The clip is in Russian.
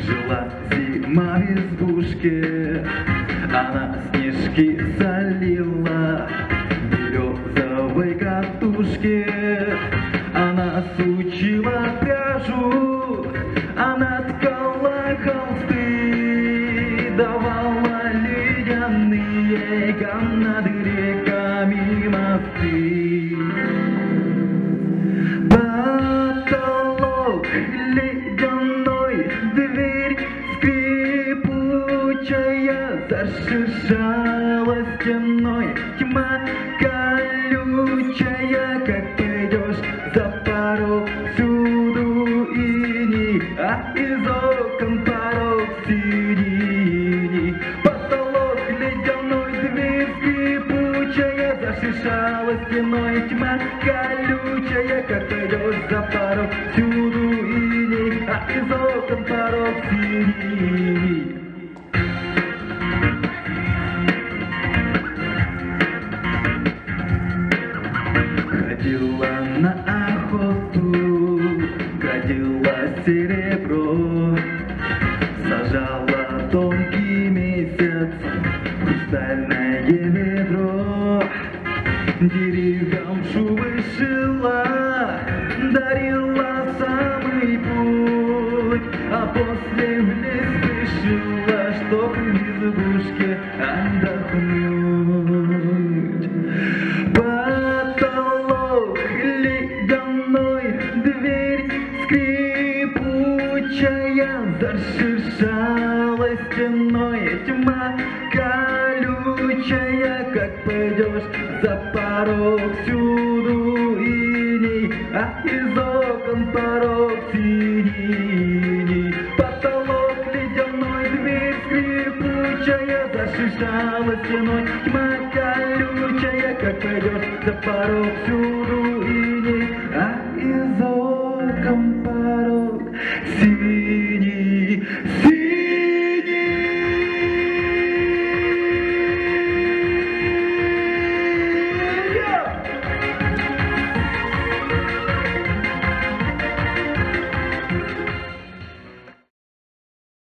Жила зима в избушке. Она снежки солила катушке Она сучила пряжу Она ткала холсты Давала ледяные над реками мосты. Потолок ледяной, дверь скрипучая Зашуршала стеной тьма Зашуршала стеной тьма колючая Как пойдешь за порог, всюду иней А из окон порог синий. Ходила на охоту, градила серебро, Сажала тонкий месяц, хрустальное ведро, Деревьям шубы шила, дарила самый путь, А после в лес спешила, чтоб в избушке отдохнуть. Потолок ледяной, дверь скрипучая Зашуршала стеной тьма колючая Как пойдешь за порог, всюду иней А из окон порог синий. Потолок ледяной, дверь скрипучая Зашуршала стеной. Тьма колючая Как пойдешь за порог, всюду